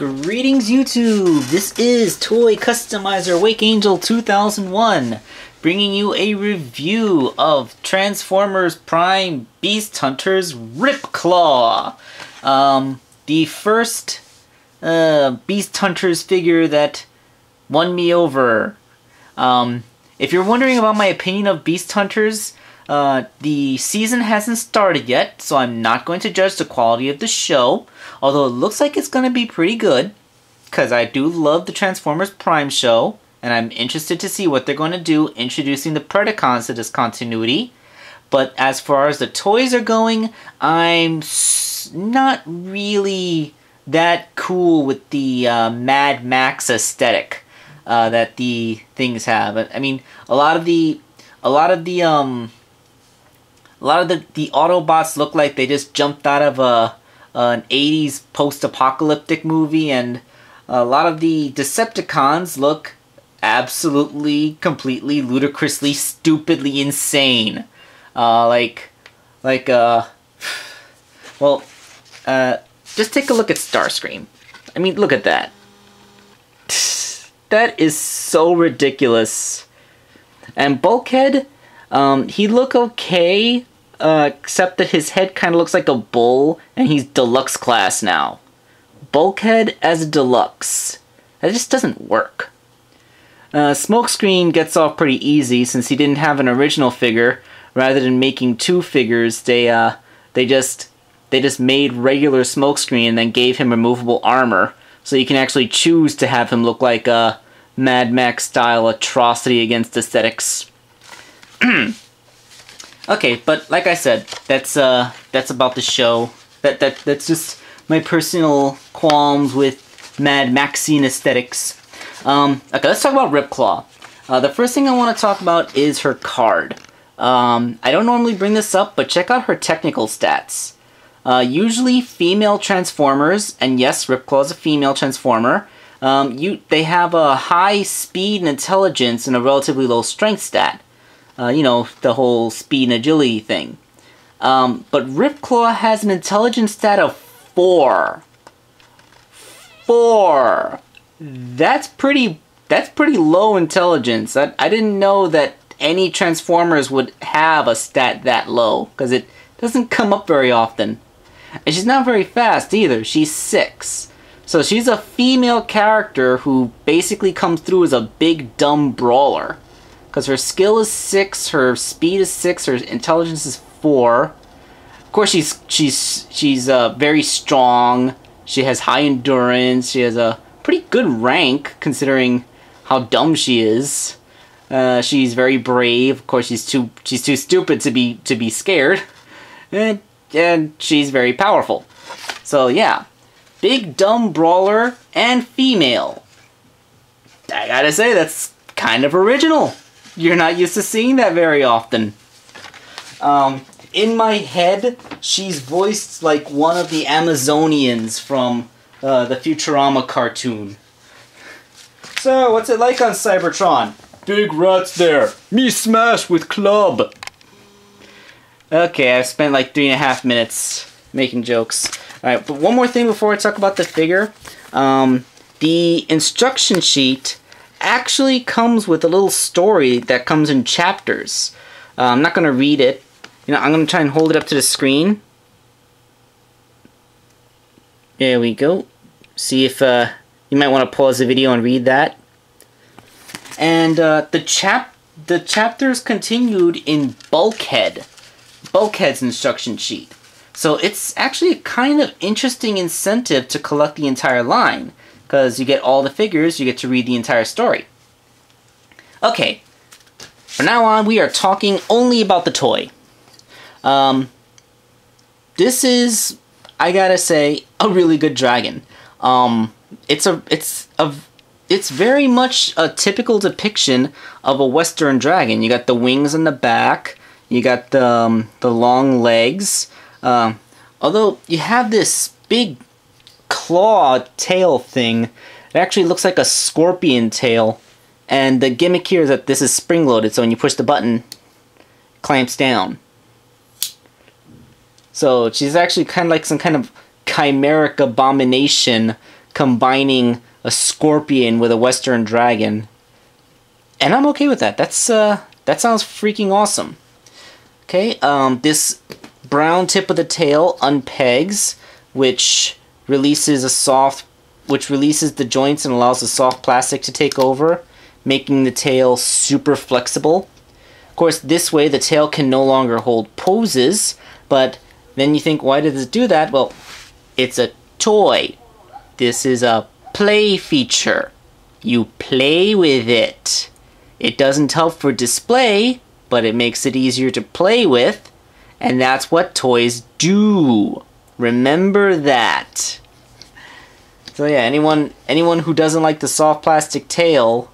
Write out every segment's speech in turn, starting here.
Greetings YouTube! This is Toy Customizer Wake Angel 2001 bringing you a review of Transformers Prime Beast Hunters Ripclaw. Um, the first uh, Beast Hunters figure that won me over. Um, if you're wondering about my opinion of Beast Hunters, uh, the season hasn't started yet, so I'm not going to judge the quality of the show, although it looks like it's going to be pretty good, because I do love the Transformers Prime show, and I'm interested to see what they're going to do introducing the Predacons to this continuity. But as far as the toys are going, I'm not really that cool with the uh, Mad Max aesthetic uh, that the things have. I mean, a lot of the, a lot of the um, a lot of the, the Autobots look like they just jumped out of a, an 80s post-apocalyptic movie, and a lot of the Decepticons look absolutely, completely, ludicrously, stupidly insane. Uh, like, like, uh, well, uh, just take a look at Starscream. I mean, look at that. That is so ridiculous. And Bulkhead, um, he look okay, uh, except that his head kind of looks like a bull, and he's deluxe class now. Bulkhead as deluxe. That just doesn't work. Uh, Smokescreen gets off pretty easy since he didn't have an original figure. Rather than making two figures, they uh, they just they just made regular Smokescreen and then gave him removable armor, so you can actually choose to have him look like a Mad Max style atrocity against aesthetics. Okay, but like I said, that's uh that's about the show. That that that's just my personal qualms with Mad Maxine aesthetics. Um, okay, let's talk about Ripclaw. Uh, the first thing I want to talk about is her card. Um, I don't normally bring this up, but check out her technical stats. Uh, usually female Transformers, and yes, Ripclaw is a female Transformer, um, you they have a high speed and intelligence and a relatively low strength stat uh, you know, the whole speed and agility thing. Um, but Ripclaw has an intelligence stat of 4. 4! That's pretty, that's pretty low intelligence. I, I didn't know that any Transformers would have a stat that low, because it doesn't come up very often. And she's not very fast either, she's 6. So she's a female character who basically comes through as a big dumb brawler. Because her skill is 6, her speed is 6, her intelligence is 4. Of course, she's she's she's uh, very strong. She has high endurance. She has a pretty good rank, considering how dumb she is. Uh, she's very brave. Of course, she's too she's too stupid to be to be scared, and and she's very powerful. So yeah, big dumb brawler and female. I gotta say that's kind of original you're not used to seeing that very often. Um, in my head, she's voiced like one of the Amazonians from uh, the Futurama cartoon. So, what's it like on Cybertron? Big rats there. Me smash with club. Okay, I've spent like three and a half minutes making jokes. Alright, but one more thing before I talk about the figure. Um, the instruction sheet actually comes with a little story that comes in chapters. Uh, I'm not going to read it. You know, I'm going to try and hold it up to the screen. There we go. See if uh, you might want to pause the video and read that. And uh, the chap the chapters continued in Bulkhead. Bulkhead's instruction sheet. So it's actually a kind of interesting incentive to collect the entire line because you get all the figures, you get to read the entire story. Okay, from now on we are talking only about the toy. Um, this is, I gotta say, a really good dragon. Um, it's a, it's a, it's very much a typical depiction of a Western dragon. You got the wings in the back, you got the, um, the long legs. Uh, although you have this big claw tail thing. It actually looks like a scorpion tail. And the gimmick here is that this is spring-loaded, so when you push the button, clamps down. So she's actually kind of like some kind of chimeric abomination combining a scorpion with a western dragon. And I'm okay with that. That's uh that sounds freaking awesome. Okay, um this brown tip of the tail unpegs, which releases a soft which releases the joints and allows the soft plastic to take over, making the tail super flexible. Of course, this way the tail can no longer hold poses, but then you think, why does it do that? Well, it's a toy. This is a play feature. You play with it. It doesn't help for display, but it makes it easier to play with, and that's what toys do. Remember that. So yeah, anyone anyone who doesn't like the soft plastic tail,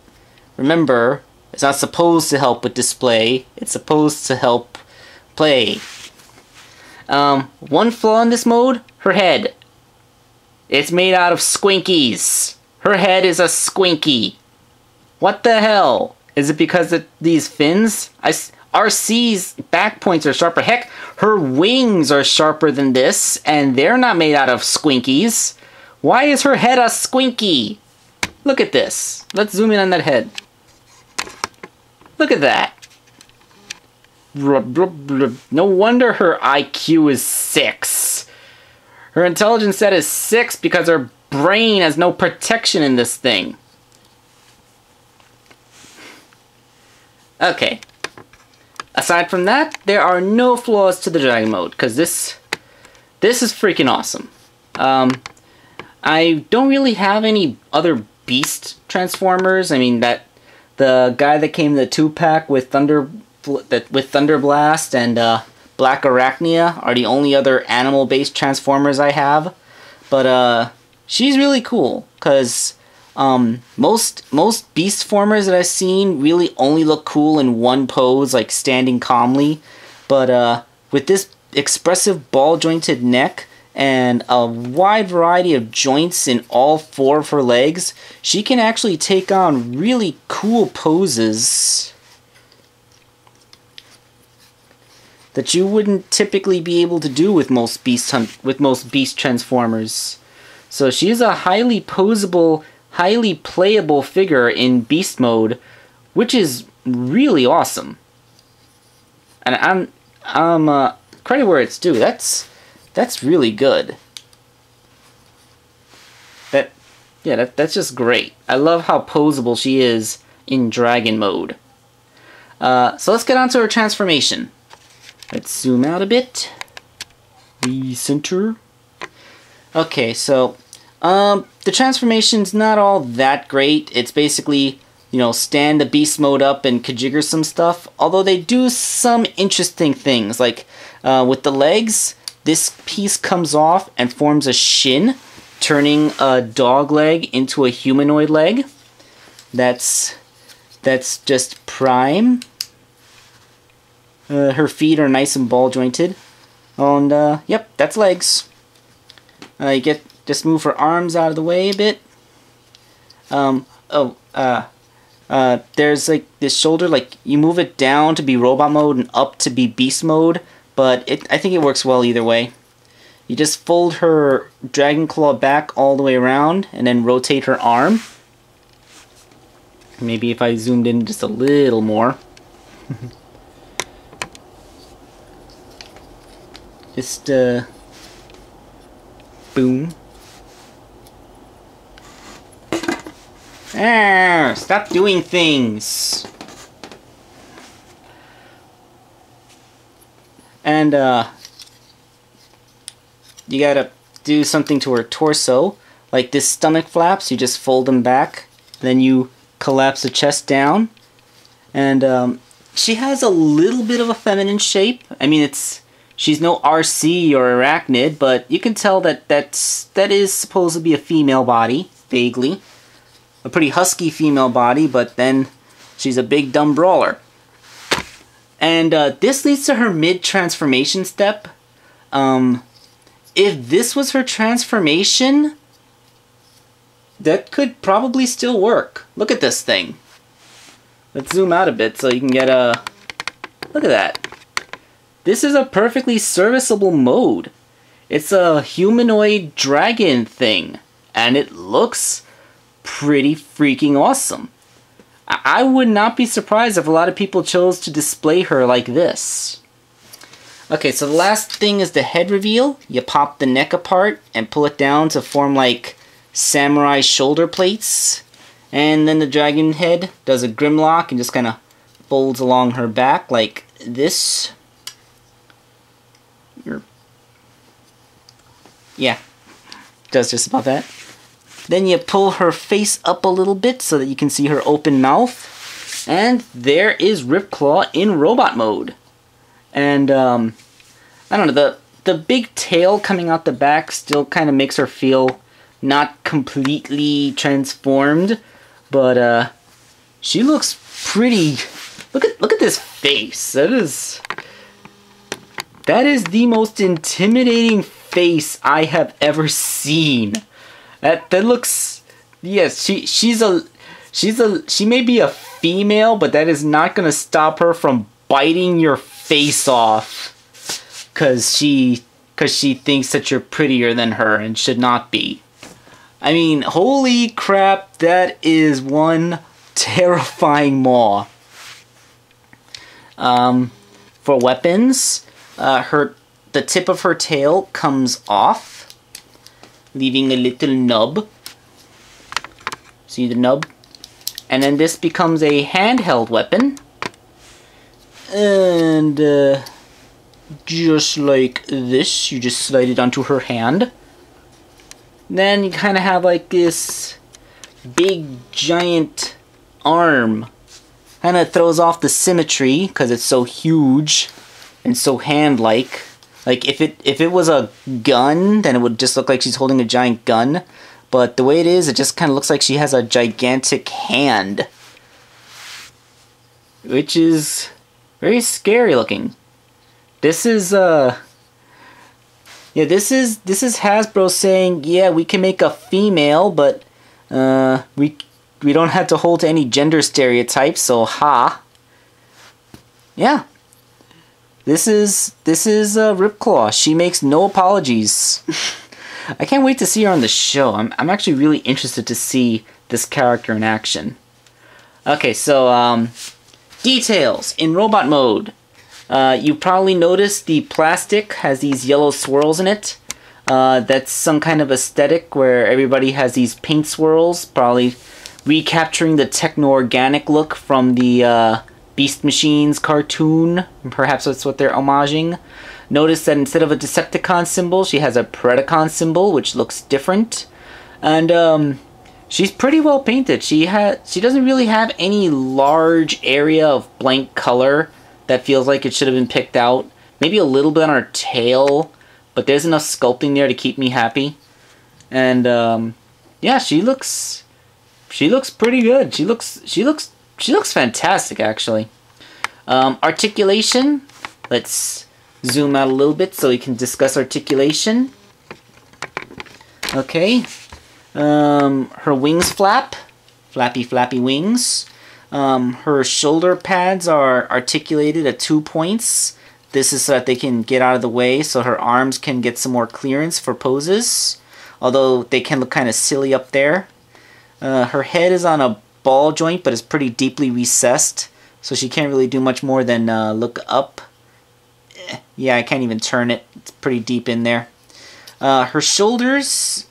remember, it's not supposed to help with display. It's supposed to help play. Um, one flaw in this mode, her head. It's made out of squinkies. Her head is a squinky. What the hell? Is it because of these fins? I, Arcee's back points are sharper. Heck, her wings are sharper than this, and they're not made out of squinkies. Why is her head a squinky? Look at this. Let's zoom in on that head. Look at that. No wonder her IQ is 6. Her intelligence set is 6 because her brain has no protection in this thing. Okay. Aside from that, there are no flaws to the dragon mode, because this, this is freaking awesome. Um, I don't really have any other beast transformers. I mean, that the guy that came the two pack with Thunder that with Thunder Blast and uh, Black Arachnia are the only other animal based transformers I have. But uh, she's really cool because um, most most beast formers that I've seen really only look cool in one pose, like standing calmly. But uh, with this expressive ball jointed neck and a wide variety of joints in all four of her legs, she can actually take on really cool poses that you wouldn't typically be able to do with most beast hunt with most beast transformers. So she is a highly posable, highly playable figure in beast mode, which is really awesome. And I'm I'm uh, credit where it's due. That's that's really good. That, yeah, that, that's just great. I love how posable she is in dragon mode. Uh, so let's get on to her transformation. Let's zoom out a bit. Recenter. Okay, so um, the transformation's not all that great. It's basically, you know, stand the beast mode up and kajigger some stuff. Although they do some interesting things, like uh, with the legs, this piece comes off and forms a shin, turning a dog leg into a humanoid leg. That's that's just prime. Uh, her feet are nice and ball jointed. And uh, yep, that's legs. Uh, you get just move her arms out of the way a bit. Um, oh, uh, uh, there's like this shoulder, like you move it down to be robot mode and up to be beast mode but it, I think it works well either way. You just fold her Dragon Claw back all the way around and then rotate her arm. Maybe if I zoomed in just a little more. just, uh, boom. Ah, stop doing things. And uh, you gotta do something to her torso. Like this stomach flaps, you just fold them back. Then you collapse the chest down. And um, she has a little bit of a feminine shape. I mean, it's she's no Arcee or Airachnid, but you can tell that that's that is supposed to be a female body, vaguely. A pretty husky female body, but then she's a big dumb brawler. And uh, this leads to her mid-transformation step. Um, if this was her transformation, that could probably still work. Look at this thing. Let's zoom out a bit so you can get a... Look at that. This is a perfectly serviceable mode. It's a humanoid dragon thing. and it looks pretty freaking awesome. I would not be surprised if a lot of people chose to display her like this. Okay, so the last thing is the head reveal. You pop the neck apart and pull it down to form like samurai shoulder plates. And then the dragon head does a grimlock and just kind of folds along her back like this. Yeah, does just about that. Then you pull her face up a little bit so that you can see her open mouth. And there is Ripclaw in robot mode. And, um, I don't know, the, the big tail coming out the back still kind of makes her feel not completely transformed. But, uh, she looks pretty... Look at, look at this face. That is... That is the most intimidating face I have ever seen. That that looks yes, she she's a she's a she may be a female, but that is not gonna stop her from biting your face off. Cause she cause she thinks that you're prettier than her and should not be. I mean, holy crap, that is one terrifying maw. Um, for weapons, uh, her the tip of her tail comes off leaving a little nub. See the nub? And then this becomes a handheld weapon. And uh, just like this, you just slide it onto her hand. Then you kind of have like this big giant arm. Kind of throws off the symmetry because it's so huge and so hand-like. Like if it if it was a gun, then it would just look like she's holding a giant gun. But the way it is, it just kind of looks like she has a gigantic hand. Which is very scary looking. This is uh Yeah, this is this is Hasbro saying, "Yeah, we can make a female, but uh we we don't have to hold to any gender stereotypes, so ha." Yeah, this is this is uh, Ripclaw. She makes no apologies. I can't wait to see her on the show. I'm I'm actually really interested to see this character in action. Okay, so um, details in robot mode. Uh, you probably noticed the plastic has these yellow swirls in it. Uh, that's some kind of aesthetic where everybody has these paint swirls, probably recapturing the techno-organic look from the uh, Beast Machines cartoon. Perhaps that's what they're homaging. Notice that instead of a Decepticon symbol, she has a Predacon symbol, which looks different. And um, she's pretty well painted. She has she doesn't really have any large area of blank color that feels like it should have been picked out. Maybe a little bit on her tail, but there's enough sculpting there to keep me happy. And um, yeah, she looks she looks pretty good. She looks she looks she looks fantastic, actually. Um, articulation. Let's zoom out a little bit so we can discuss articulation. Okay. Um, her wings flap. Flappy, flappy wings. Um, her shoulder pads are articulated at two points. This is so that they can get out of the way so her arms can get some more clearance for poses. Although they can look kind of silly up there. Uh, her head is on a ball joint, but it's pretty deeply recessed, so she can't really do much more than uh, look up. Yeah, I can't even turn it. It's pretty deep in there. Uh, her shoulders,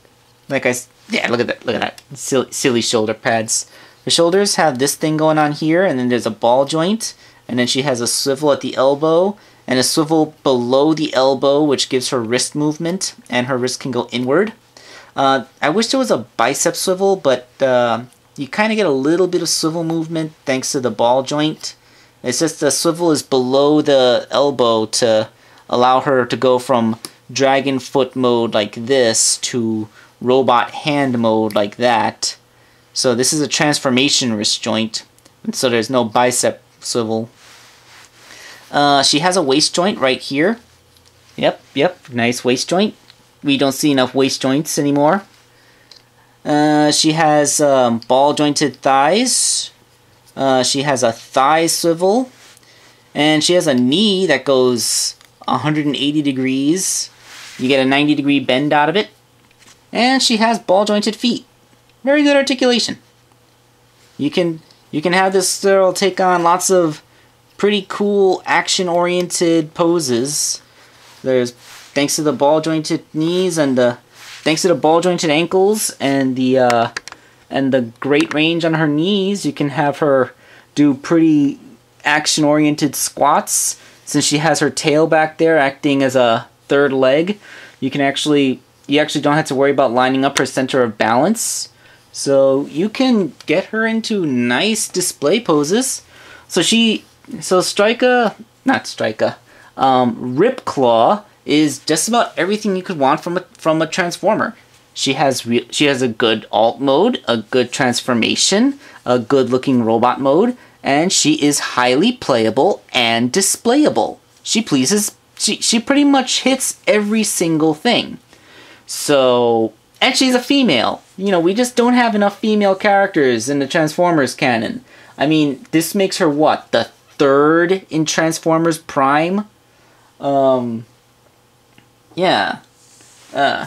like I, yeah, look at that, look at that, silly, silly shoulder pads. Her shoulders have this thing going on here, and then there's a ball joint, and then she has a swivel at the elbow, and a swivel below the elbow, which gives her wrist movement, and her wrist can go inward. Uh, I wish there was a bicep swivel, but uh, you kind of get a little bit of swivel movement thanks to the ball joint. It's just the swivel is below the elbow to allow her to go from dragon foot mode like this to robot hand mode like that. So this is a transformation wrist joint, so there's no bicep swivel. Uh, she has a waist joint right here. Yep, yep, nice waist joint. We don't see enough waist joints anymore. Uh, she has um, ball jointed thighs. Uh, she has a thigh swivel. And she has a knee that goes 180 degrees. You get a 90 degree bend out of it. And she has ball jointed feet. Very good articulation. You can you can have this girl take on lots of pretty cool action oriented poses. There's thanks to the ball jointed knees and the thanks to the ball jointed ankles and the uh, and the great range on her knees, you can have her do pretty action oriented squats. Since she has her tail back there acting as a third leg, you can actually you actually don't have to worry about lining up her center of balance. So you can get her into nice display poses. So she so Striker not Striker, um, Ripclaw is just about everything you could want from a from a transformer. She has re- she has a good alt mode, a good transformation, a good looking robot mode, and she is highly playable and displayable. She pleases she she pretty much hits every single thing. So and she's a female. You know, we just don't have enough female characters in the Transformers canon. I mean, this makes her what? The third in Transformers Prime? Um yeah. Uh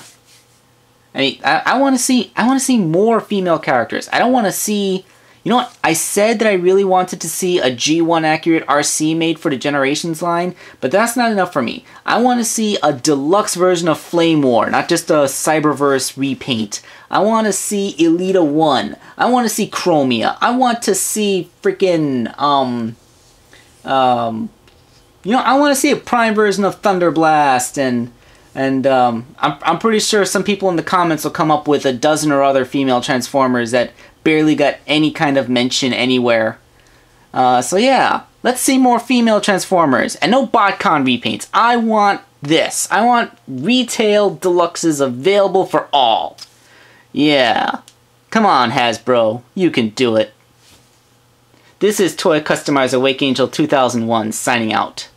I mean, I, I want to see I want to see more female characters. I don't want to see. You know what? I said that I really wanted to see a G1 accurate Arcee made for the Generations line, but that's not enough for me. I want to see a deluxe version of Flame War, not just a Cyberverse repaint. I want to see Elita 1. I want to see Chromia. I want to see freaking um um you know, I want to see a prime version of Thunder Blast and and um, I'm, I'm pretty sure some people in the comments will come up with a dozen or other female Transformers that barely got any kind of mention anywhere. Uh, so yeah, let's see more female Transformers. And no BotCon repaints. I want this. I want retail deluxes available for all. Yeah. Come on, Hasbro. You can do it. This is Toy Customizer Wake Angel 2001 signing out.